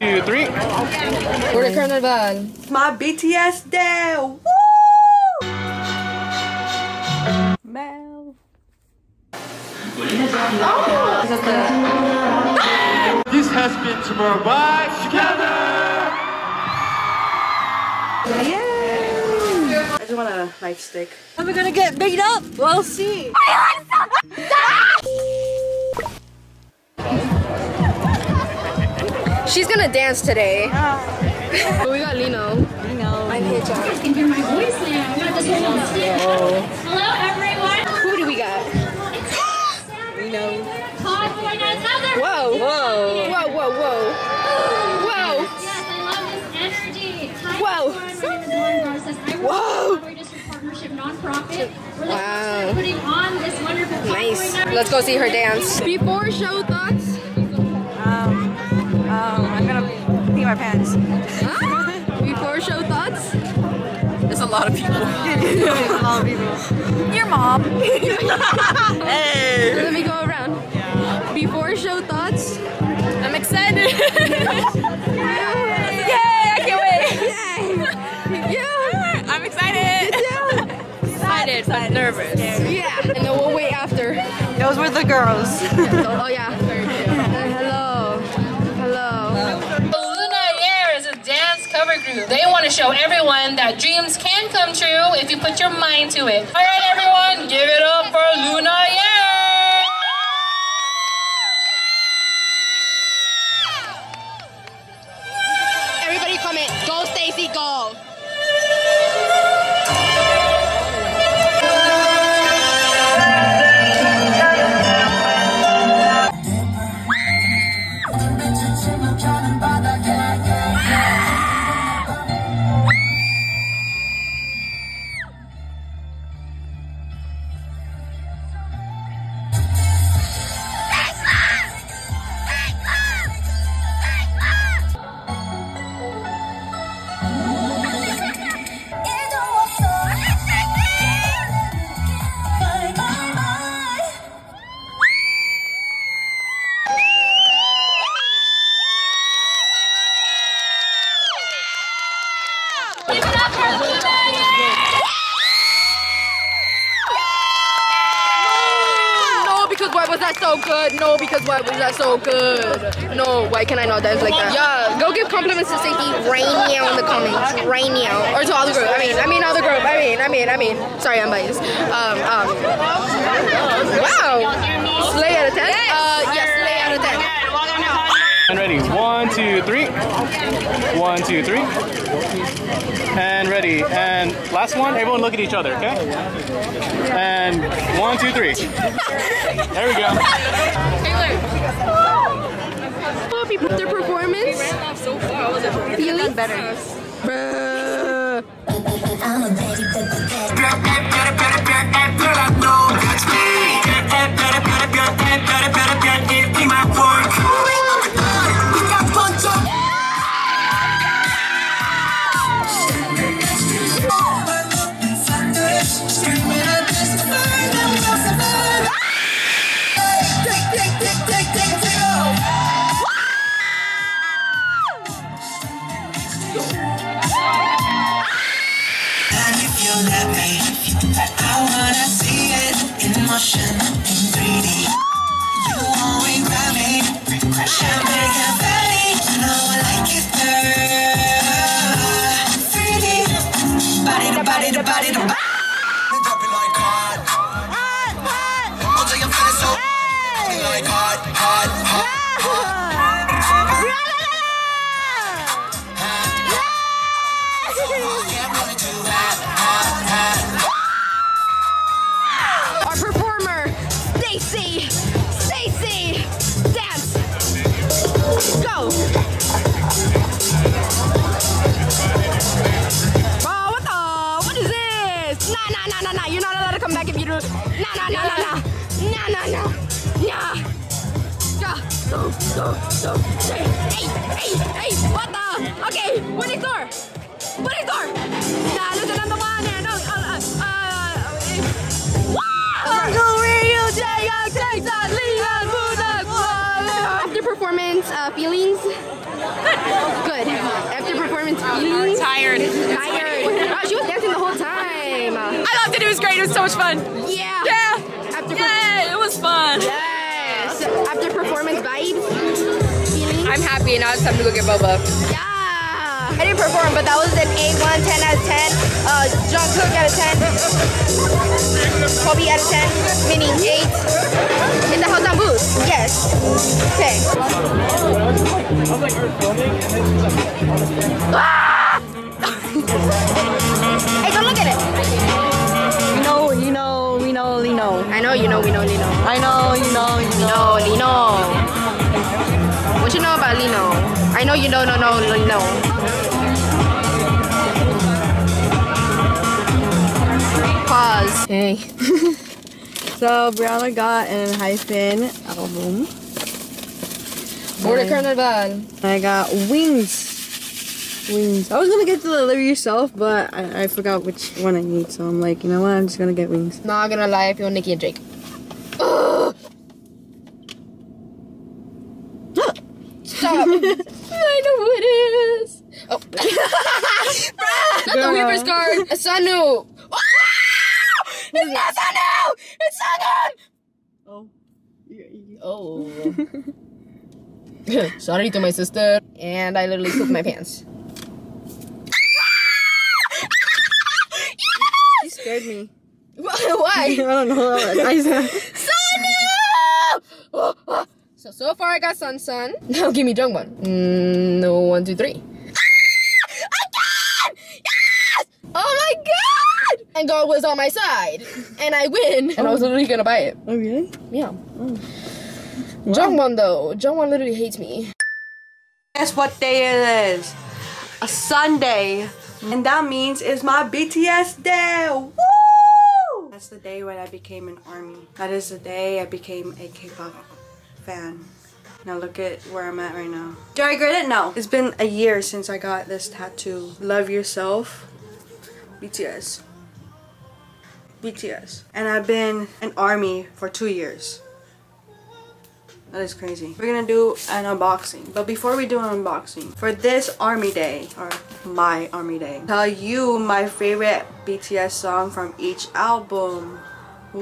Two, three. We're gonna burn the carnival. My BTS day. Woo! Mel. Oh. This has been tomorrow by together. Yay! I just want a light stick. Are we gonna get beat up? We'll see. She's gonna dance today. but we got Lino. I'm here, John. You can hear my voice now. I'm not just Hello, everyone. Who do we got? We know. Todd Boyness. Heather. Whoa. Whoa. Whoa, whoa, whoa. Whoa. Yes, I love this energy. Ty Whoa. My name is Lauren Garces. I work Whoa. for the District Partnership nonprofit. We're the Wow. putting on this wonderful Nice. Let's go see her dance. Before show thoughts. Pee my pants. Huh? Before show thoughts. There's a lot of people. There's a lot of people. Your mom. hey. Let me go around. Before show thoughts. I'm excited. Yay! I can't wait. yeah. I'm excited. Yeah. Excited, but nervous. Yeah. And then we'll wait after. Those were the girls. Oh yeah. Group. They want to show everyone that dreams can come true if you put your mind to it. All right, everyone, give it up for Luna Air! Because why was so good? No, why can I not dance like that? Yeah, go give compliments to Stacy right now in the comments. Right now. Or to all the group. I mean, I mean all the group. I mean, I mean, I mean. Sorry, I'm biased. Um, um. Wow. Slay out of 10? Uh, yes, slay out of 10. And ready. One, two, three. One, two, three. And ready. And last one. Everyone look at each other, okay? And one, two, three. There we go. Happy their performance. So far, was it? Feeling better. Bruh. In No, no, no, no, no. No, no, no. No. Go, go, go. Hey, hey, hey. What the? Okay, what is door? What is door? Dalo sa lang naman eh. No, uh, uh! After performance, uh, feelings? Good. Good. After performance, feelings? Tired. Tired. Oh, she was there. I loved it. It was great. It was so much fun. Yeah. Yeah. After Yay. It was fun. Yes. After performance vibes? Feelings? I'm happy. Now it's time to go get Boba. Yeah. I didn't perform, but that was an A1, 10 out of 10. Uh, Cook out of 10. Kobe out of 10. Mini, 8. In the house on booth. Yes. Okay. Ah! I know, you know, you know. No, Lino. What you know about Lino? I know you don't know, no, Lino. Pause. Hey. so Brianna got Enhypen album. Border Carnival. I got wings. Wings. I was gonna get the Live Yourself, but I, I forgot which one I need, so I'm like, you know what? I'm just gonna get wings. Not gonna lie, I feel Nikki and Drake. Stop. I know who it is. Oh. Not the Weaver's card. A Sunoo. It's not Sunoo! It's Sunoo! Oh. Oh. Sorry to my sister. And I literally pooped my pants. You scared me. Why? I don't know. I said, Sunoo! So, so far I got Sun Sun. Now give me Jungwon. Mm, no, one, two, three. Again! Yes! Oh my god! And God was on my side. And I win. And I was literally gonna buy it. oh really? Yeah. Oh. Jungwon though. Jungwon literally hates me. Guess what day it is? A Sunday. And that means it's my BTS day. Woo! That's the day when I became an army. That is the day I became a K-pop fan. Now look at where I'm at right now. Do I regret it? No. It's been a year since I got this tattoo. Love yourself. BTS. BTS. And I've been an army for two years. That is crazy. We're gonna do an unboxing. But before we do an unboxing, for this Army Day, or my Army Day, tell you my favorite BTS song from each album.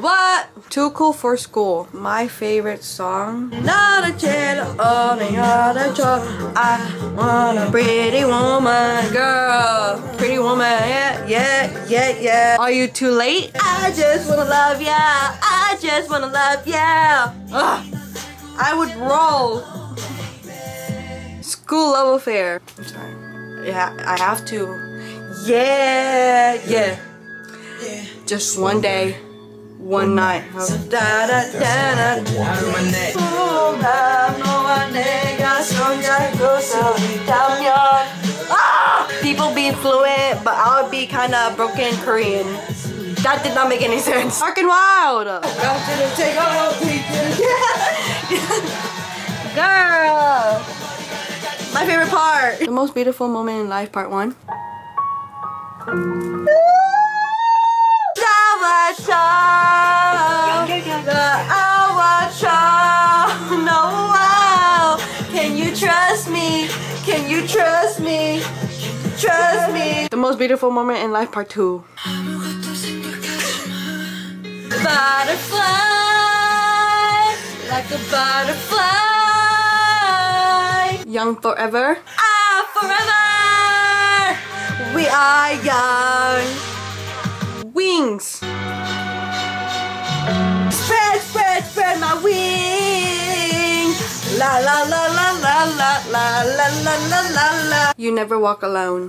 What? Too Cool for School. My favorite song. Not a channel, only not a job. I want a pretty woman, girl. Pretty woman, yeah, yeah, yeah, yeah. Are you too late? I just wanna love ya. I just wanna love ya. Ugh. I would roll. School love affair. I'm sorry. Yeah, I have to. Yeah, yeah. Just one day, one night. Da, da, da, da. Ah! People be fluent, but I would be kind of broken Korean. That did not make any sense. Dark and wild. Girl! My favorite part! The most beautiful moment in life, part one. No, wow. Can you trust me? Can you trust me? Trust me. The most beautiful moment in life, part two. Butterfly, like a butterfly. Young forever. Ah, forever. We are young. Wings. Spread, my wings. La la la la la la la la la la la la. You never walk alone.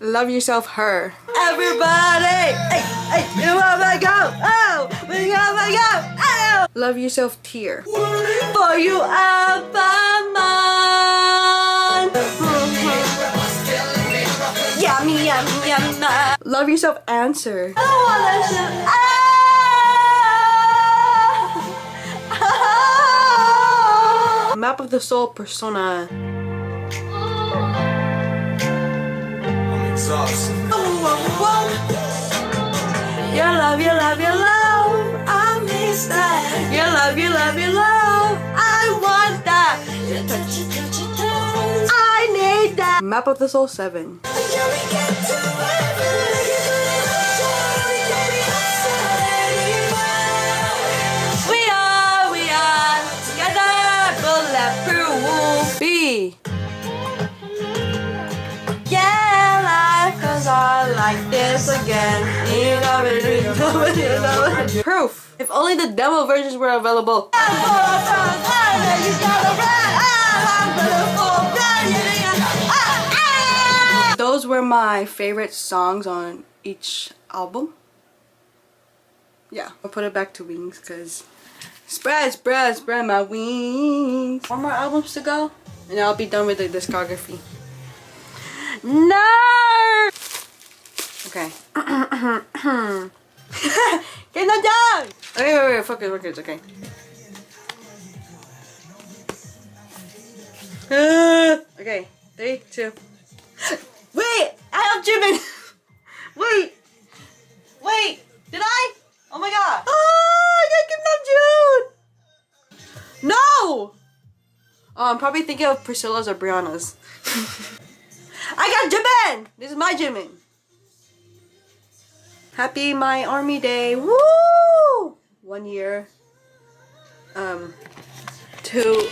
Love yourself, her. Everybody, hey, hey, you wanna go? Oh, we gotta go. Oh. Love yourself, tear. For you are mine. Yummy, yummy, yummy. Love yourself, answer. I wanna show- Ah. Map of the soul persona. Your love, your love, your love. that. Your love, your love, your love. I want that. I need that. Map of the Soul 7. Proof. If only the demo versions were available. Those were my favorite songs on each album. Yeah, I'll put it back to Wings because spread, spread, spread my wings. Four more albums to go and I'll be done with the discography. No! Okay. Get that down! Okay, wait, wait, focus, focus, okay. Uh, okay, three, two. Wait! I have Jimin! Wait! Wait! Did I? Oh my god! Oh, I got Kim Namjoon! No! Oh, I'm probably thinking of Priscilla's or Brianna's. I got Jimin! This is my Jimin. Happy my army day. Woo! One year. Um, two,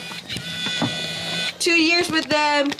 two years with them.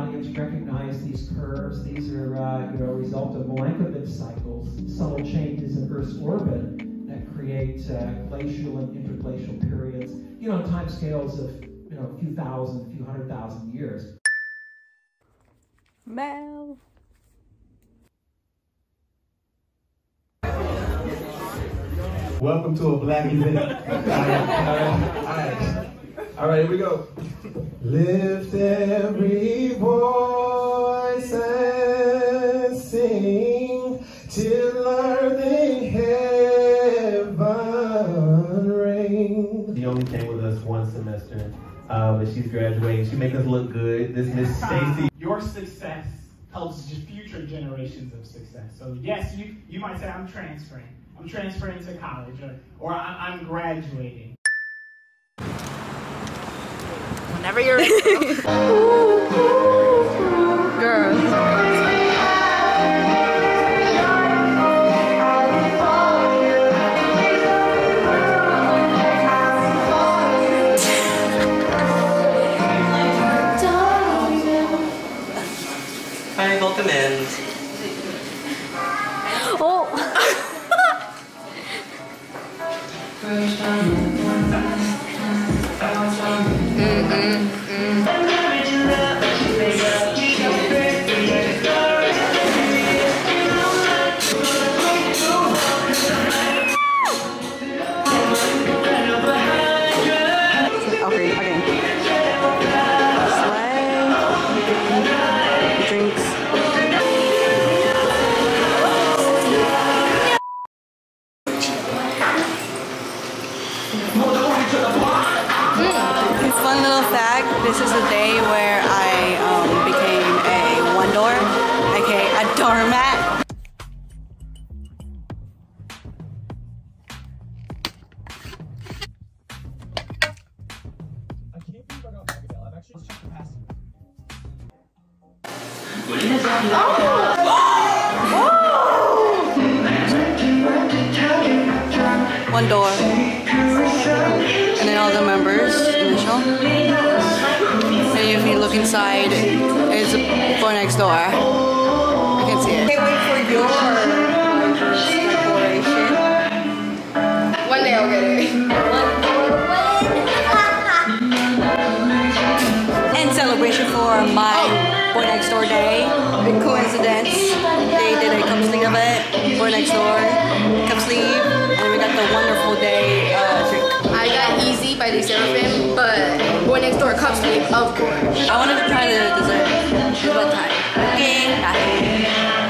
Audience recognize these curves. These are uh, you know, a result of Milankovitch cycles, subtle changes in Earth's orbit that create uh, glacial and interglacial periods, you know, time scales of you know, a few thousand, a few hundred thousand years. Mel. Welcome to a black event. all right, all right. All right, here we go. Lift every voice and sing till earth and heaven ring. She only came with us one semester, uh, but she's graduating. She make us look good. This Miss Stacy. Your success helps future generations of success. So yes, you, you might say I'm transferring. I'm transferring to college or, or I, I'm graduating. Whenever you're ready. Hi, one door. And then all the members initial. And if you look inside, it's Boy Next Door. You can see it. Can't wait for your decoration. One day I'll get it. And celebration for my Boy Next Door day. A coincidence. They did a cup sleeve of it. Boy Next Door cup sleeve. Got wonderful day uh. I got Easy by LE SSERAFIM, but Boy Next Door cup sleeve, of course. I wanted to try the dessert. It's what time? Okay.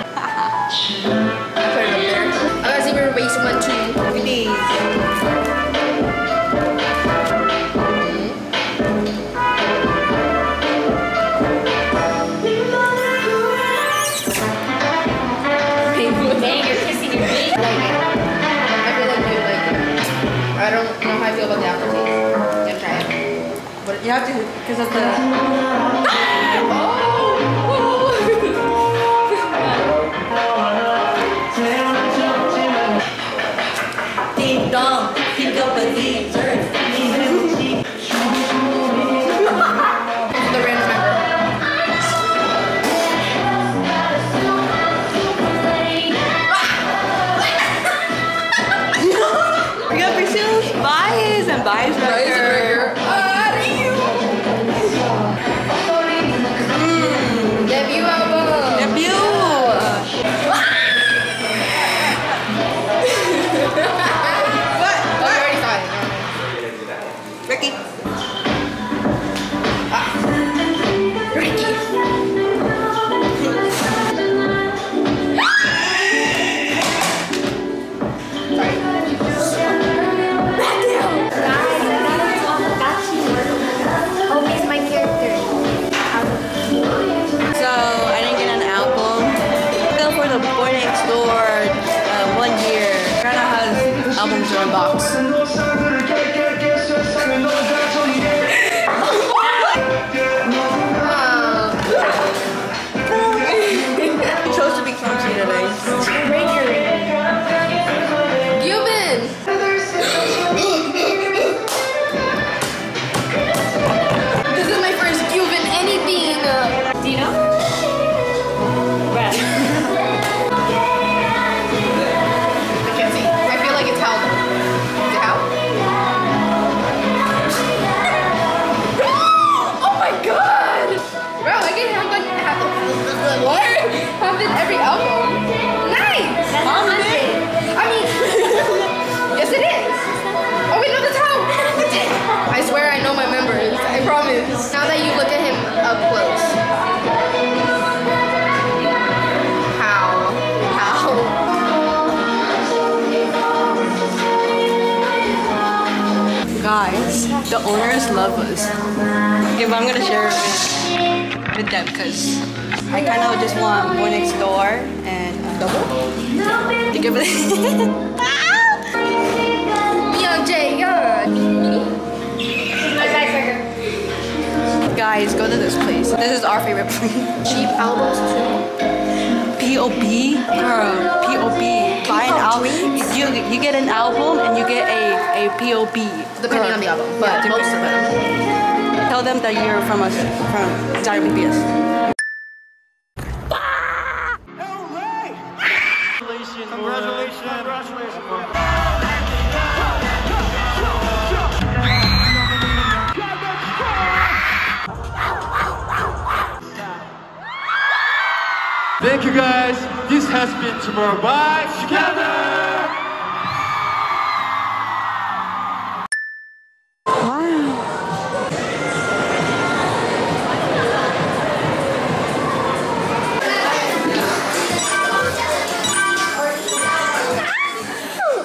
You have to, because of the. Owners love us. Okay, but I'm gonna share it with, with them because I kind of just want one Next Door and double. To give it. Young J, young. Guys, go to this place. This is our favorite place. Cheap albums too. P.O.B. Girl, P.O.B. Buy an album. You, you get an album and you get a, a P.O.B. Depending on the album, but most of them. Tell them that you're from us, from Dire BPS. Thank you guys. This has been Tomorrow by Together.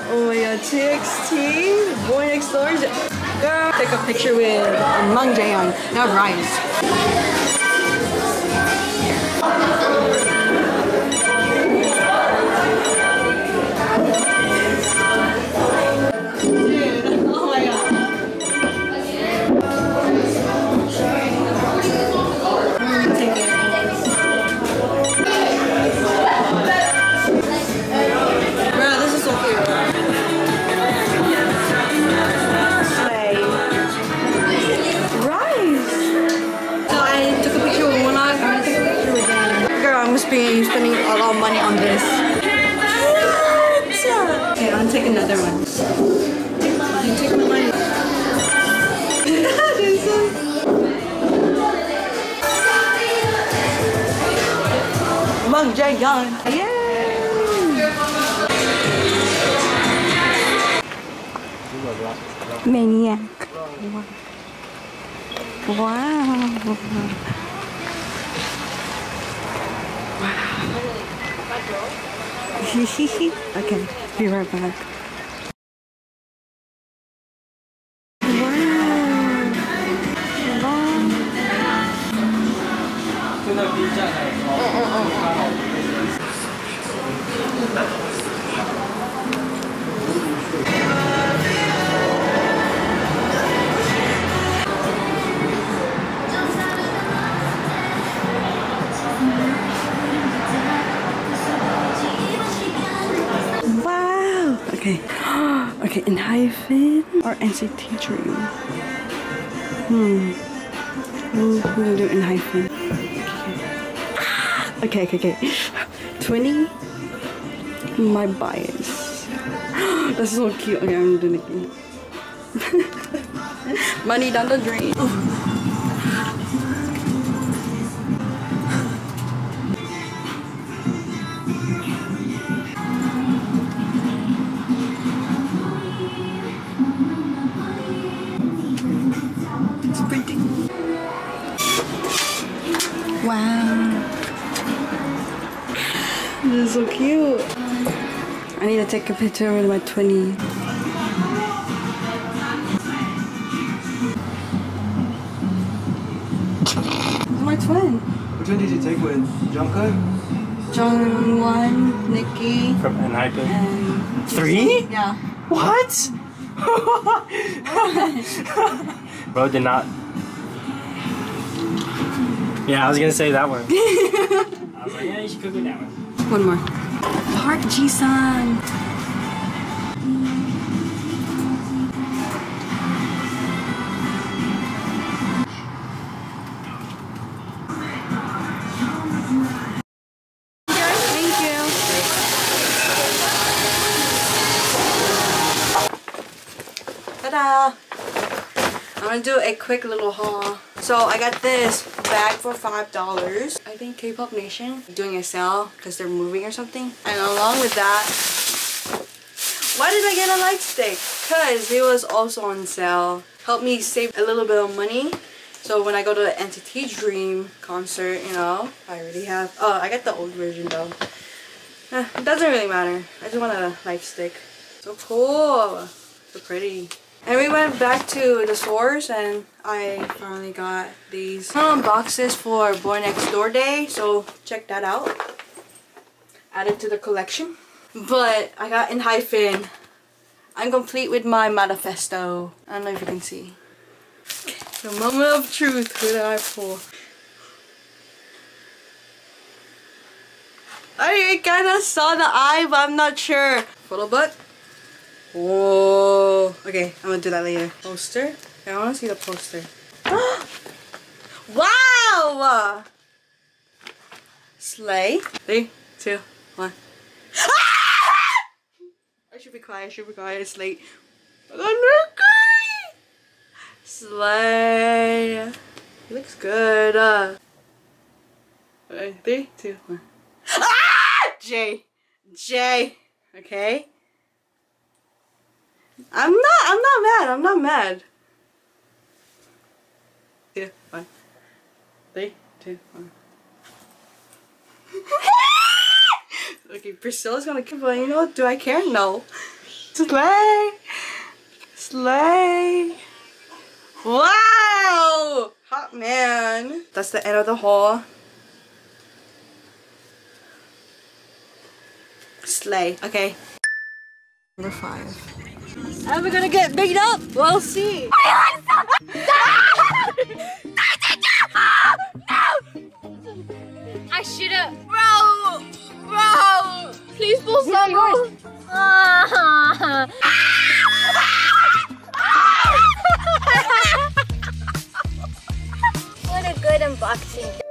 Oh my god, TXT, Boy Next Door. Girl, take a picture with Myung Jaehyun, not RIIZE. Maniac. Wow. Wow. okay, be right back. Or NCT dream. Hmm. We're gonna do it Enhypen. Okay, okay, okay. 20. My bias. That's so cute. Okay, I'm doing it again. Money down the drain. I need to take a picture with my 20. My twin. Which one did you take with Jungkook? Jungwon, Nikki, From Enhypen. and Three? Yeah. What? Bro did not. Yeah, I was gonna say that one. I was like, yeah, you should cook with that one. One more. You. Ta-da! I'm gonna do a quick little haul. So I got this bag for five dollars. I think K-pop Nation doing a sale because they're moving or something. And along with that, why did I get a light stick? Cause it was also on sale. Helped me save a little bit of money. So when I go to the NCT Dream concert, you know, I already have. Oh, I got the old version though. Eh, it doesn't really matter. I just want a light stick. So cool. So pretty. And we went back to the stores and I finally got these um, boxes for Boy Next Door Day. So check that out. Added to the collection. But I got Enhypen. I'm complete with my manifesto. I don't know if you can see. The moment of truth. Did I pull? I kind of saw the eye, but I'm not sure. Photo book. Whoa. Okay, I'm gonna do that later. Poster. Yeah, I want to see the poster. wow! Slay. Three, two, one. I should be quiet. I should be quiet. It's late. Slay. He looks good. Uh. Okay, three, two, one. Ah! J. J. Okay. I'm not, I'm not mad, I'm not mad. Yeah, one. Three, two, one. okay, Priscilla's gonna keep but you know what? Do I care? No. Slay! Slay! Wow! Hot man. That's the end of the haul. Slay. Okay. Number five. Am I gonna get beat up? We'll see. I should have. Bro! Bro! Please pull some. Ah. what a good unboxing.